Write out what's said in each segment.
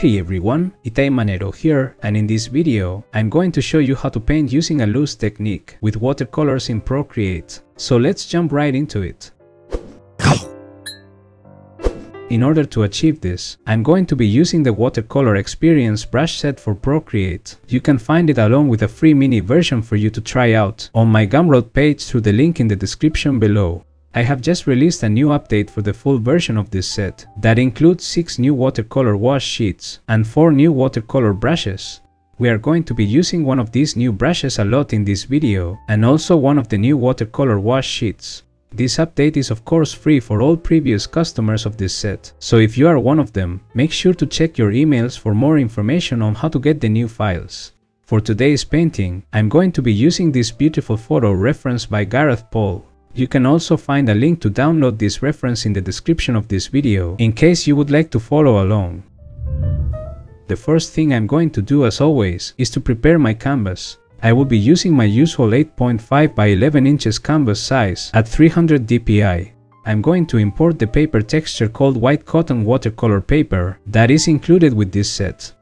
Hey everyone, Ittai Manero here, and in this video, I'm going to show you how to paint using a loose technique with watercolors in Procreate. So let's jump right into it. In order to achieve this, I'm going to be using the Watercolor Experience brush set for Procreate. You can find it along with a free mini version for you to try out on my Gumroad page through the link in the description below. I have just released a new update for the full version of this set that includes 6 new watercolor wash sheets and 4 new watercolor brushes. We are going to be using one of these new brushes a lot in this video and also one of the new watercolor wash sheets. This update is of course free for all previous customers of this set, so if you are one of them, make sure to check your emails for more information on how to get the new files. For today's painting, I'm going to be using this beautiful photo referenced by Garreth Paul. You can also find a link to download this reference in the description of this video in case you would like to follow along. The first thing I'm going to do as always is to prepare my canvas. I will be using my usual 8.5 by 11 inches canvas size at 300 dpi. I'm going to import the paper texture called white cotton watercolor paper that is included with this set.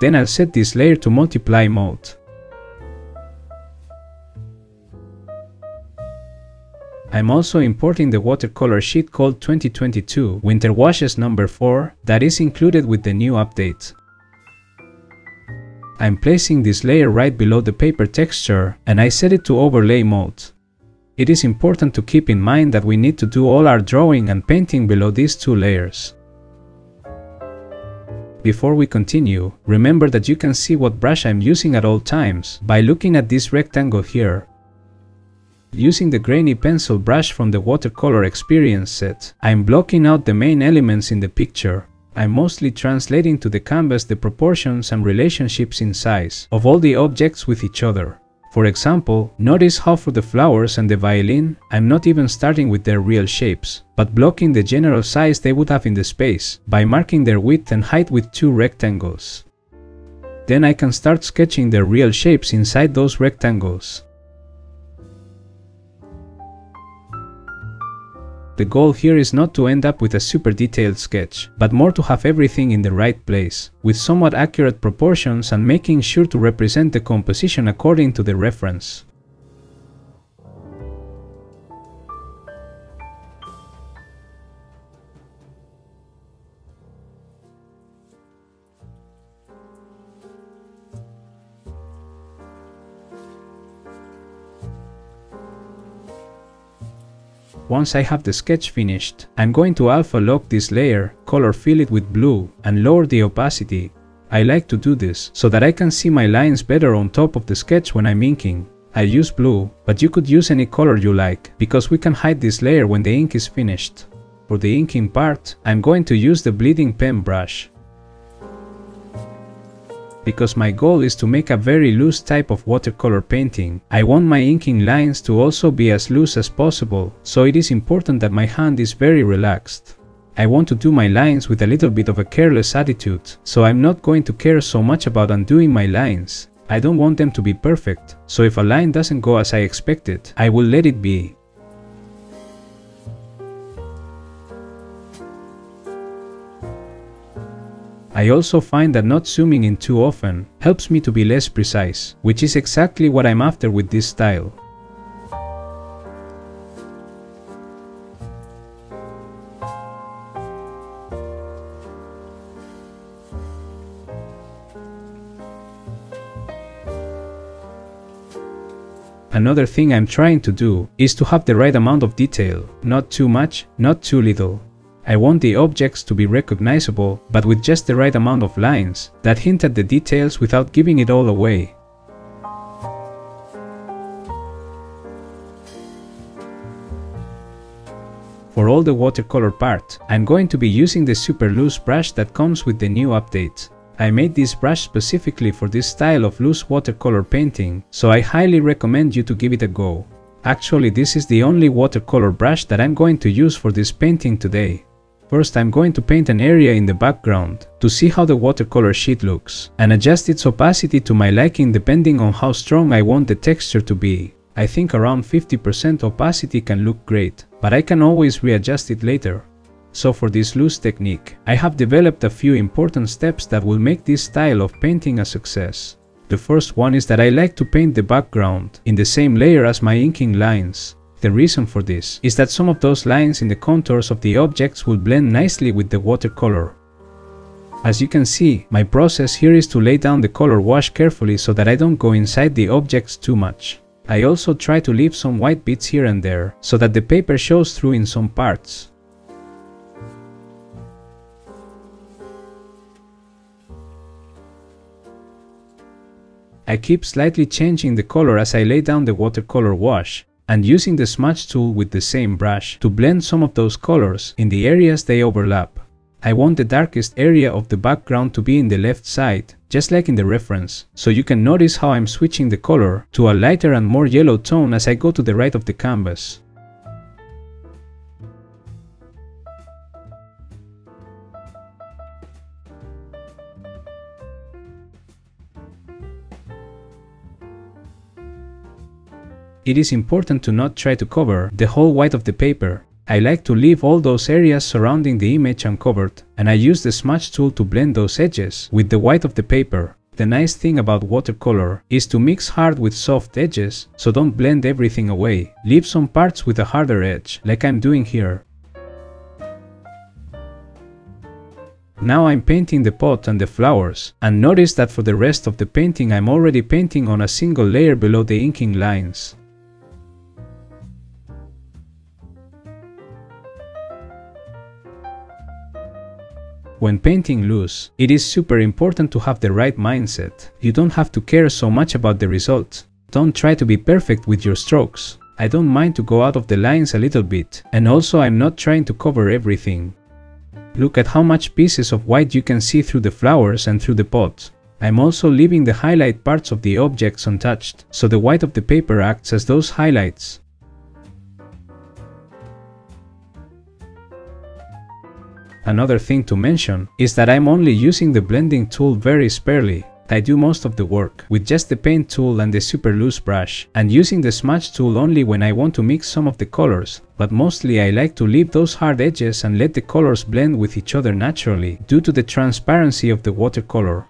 Then I'll set this layer to multiply mode. I'm also importing the watercolor sheet called 2022 Winter Washes number 4 that is included with the new update. I'm placing this layer right below the paper texture and I set it to overlay mode. It is important to keep in mind that we need to do all our drawing and painting below these two layers. Before we continue, remember that you can see what brush I'm using at all times by looking at this rectangle here Using the grainy pencil brush from the watercolor experience set, I'm blocking out the main elements in the picture. I'm mostly translating to the canvas the proportions and relationships in size of all the objects with each other. For example, notice how for the flowers and the violin, I'm not even starting with their real shapes, but blocking the general size they would have in the space by marking their width and height with two rectangles. Then I can start sketching their real shapes inside those rectangles. The goal here is not to end up with a super detailed sketch, but more to have everything in the right place, with somewhat accurate proportions and making sure to represent the composition according to the reference. Once I have the sketch finished, I'm going to alpha lock this layer, color fill it with blue, and lower the opacity. I like to do this so that I can see my lines better on top of the sketch when I'm inking. I use blue, but you could use any color you like, because we can hide this layer when the ink is finished. For the inking part, I'm going to use the bleeding pen brush because my goal is to make a very loose type of watercolor painting. I want my inking lines to also be as loose as possible, so it is important that my hand is very relaxed. I want to do my lines with a little bit of a careless attitude, so I'm not going to care so much about undoing my lines. I don't want them to be perfect, so if a line doesn't go as I expected, I will let it be. I also find that not zooming in too often helps me to be less precise, which is exactly what I'm after with this style. Another thing I'm trying to do is to have the right amount of detail, not too much, not too little. I want the objects to be recognizable, but with just the right amount of lines that hint at the details without giving it all away. For all the watercolor part, I'm going to be using the super loose brush that comes with the new update. I made this brush specifically for this style of loose watercolor painting, so I highly recommend you to give it a go. Actually, this is the only watercolor brush that I'm going to use for this painting today. First I'm going to paint an area in the background to see how the watercolor sheet looks and adjust its opacity to my liking depending on how strong I want the texture to be. I think around 50% opacity can look great, but I can always readjust it later. So for this loose technique, I have developed a few important steps that will make this style of painting a success. The first one is that I like to paint the background in the same layer as my inking lines. The reason for this is that some of those lines in the contours of the objects will blend nicely with the watercolor. As you can see, my process here is to lay down the color wash carefully so that I don't go inside the objects too much. I also try to leave some white bits here and there, so that the paper shows through in some parts. I keep slightly changing the color as I lay down the watercolor wash, and using the smudge tool with the same brush to blend some of those colors in the areas they overlap. I want the darkest area of the background to be in the left side, just like in the reference, so you can notice how I'm switching the color to a lighter and more yellow tone as I go to the right of the canvas. It is important to not try to cover the whole white of the paper I like to leave all those areas surrounding the image uncovered, and I use the smudge tool to blend those edges with the white of the paper. The nice thing about watercolor is to mix hard with soft edges, so don't blend everything away. Leave some parts with a harder edge, like I'm doing here. Now I'm painting the pot and the flowers, and notice that for the rest of the painting I'm already painting on a single layer below the inking lines. When painting loose, it is super important to have the right mindset. You don't have to care so much about the result. Don't try to be perfect with your strokes. I don't mind to go out of the lines a little bit, and also I'm not trying to cover everything. Look at how much pieces of white you can see through the flowers and through the pot. I'm also leaving the highlight parts of the objects untouched, so the white of the paper acts as those highlights. Another thing to mention is that I'm only using the blending tool very sparely. I do most of the work with just the paint tool and the super loose brush and using the smudge tool only when I want to mix some of the colors, but mostly I like to leave those hard edges and let the colors blend with each other naturally due to the transparency of the watercolor.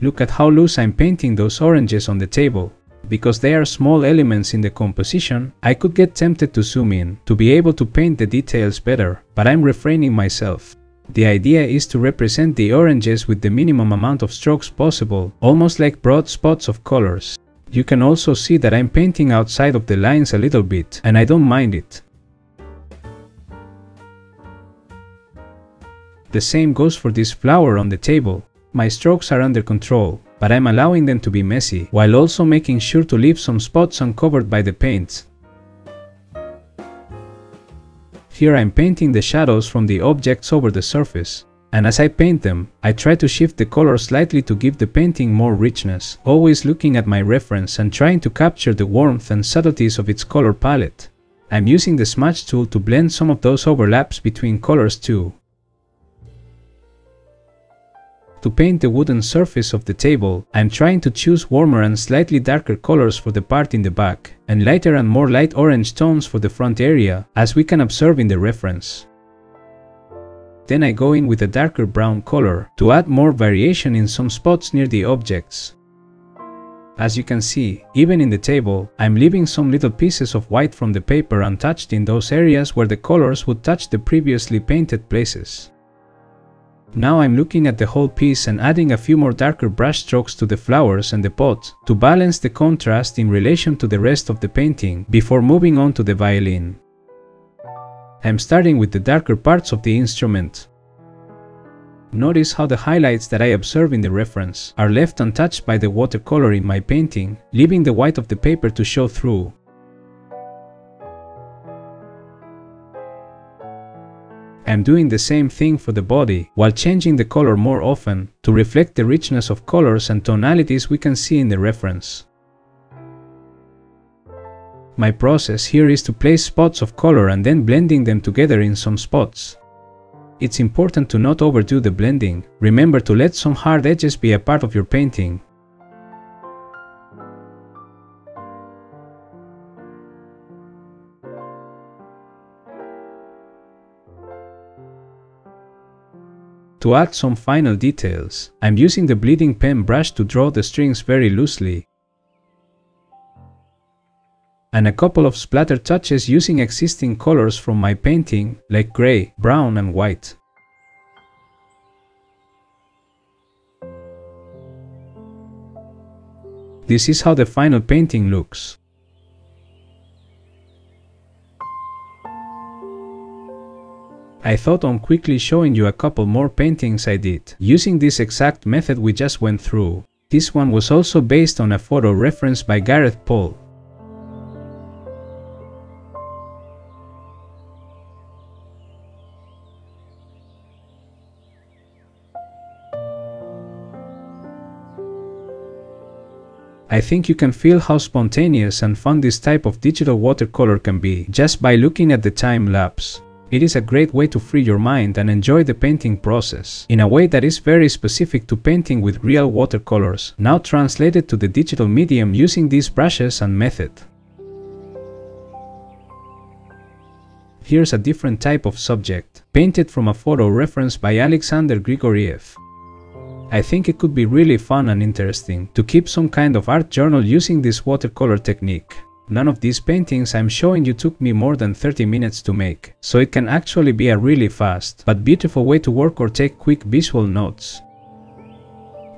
Look at how loose I'm painting those oranges on the table. Because they are small elements in the composition, I could get tempted to zoom in to be able to paint the details better, but I'm refraining myself. The idea is to represent the oranges with the minimum amount of strokes possible, almost like broad spots of colors. You can also see that I'm painting outside of the lines a little bit, and I don't mind it. The same goes for this flower on the table. My strokes are under control, but I'm allowing them to be messy, while also making sure to leave some spots uncovered by the paint. Here I'm painting the shadows from the objects over the surface, and as I paint them, I try to shift the color slightly to give the painting more richness, always looking at my reference and trying to capture the warmth and subtleties of its color palette. I'm using the smudge tool to blend some of those overlaps between colors too, to paint the wooden surface of the table, I'm trying to choose warmer and slightly darker colors for the part in the back, and lighter and more light orange tones for the front area, as we can observe in the reference. Then I go in with a darker brown color to add more variation in some spots near the objects. As you can see, even in the table, I'm leaving some little pieces of white from the paper untouched in those areas where the colors would touch the previously painted places. Now I'm looking at the whole piece and adding a few more darker brush strokes to the flowers and the pot to balance the contrast in relation to the rest of the painting before moving on to the violin. I'm starting with the darker parts of the instrument. Notice how the highlights that I observe in the reference are left untouched by the watercolor in my painting, leaving the white of the paper to show through. I'm doing the same thing for the body, while changing the color more often to reflect the richness of colors and tonalities we can see in the reference. My process here is to place spots of color and then blending them together in some spots. It's important to not overdo the blending. Remember to let some hard edges be a part of your painting. To add some final details, I'm using the bleeding pen brush to draw the strings very loosely and a couple of splatter touches using existing colors from my painting like grey, brown and white. This is how the final painting looks. I thought on quickly showing you a couple more paintings I did, using this exact method we just went through. This one was also based on a photo referenced by Garreth Paul, I think you can feel how spontaneous and fun this type of digital watercolor can be just by looking at the time lapse. It is a great way to free your mind and enjoy the painting process in a way that is very specific to painting with real watercolors, now translated to the digital medium using these brushes and method. Here's a different type of subject, painted from a photo referenced by Alexander Grigoriev. I think it could be really fun and interesting to keep some kind of art journal using this watercolor technique. None of these paintings I'm showing you took me more than 30 minutes to make, so it can actually be a really fast but beautiful way to work or take quick visual notes.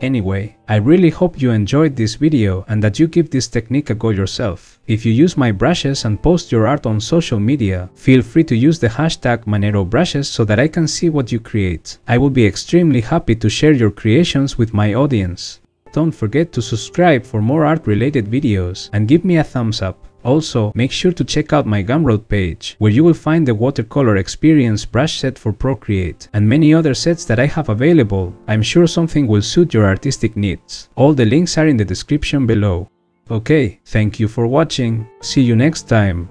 Anyway, I really hope you enjoyed this video and that you give this technique a go yourself. If you use my brushes and post your art on social media, feel free to use the hashtag ManeroBrushes so that I can see what you create. I will be extremely happy to share your creations with my audience. Don't forget to subscribe for more art related videos and give me a thumbs up. Also, make sure to check out my Gumroad page, where you will find the watercolor experience brush set for Procreate, and many other sets that I have available. I'm sure something will suit your artistic needs. All the links are in the description below. Okay, thank you for watching, see you next time.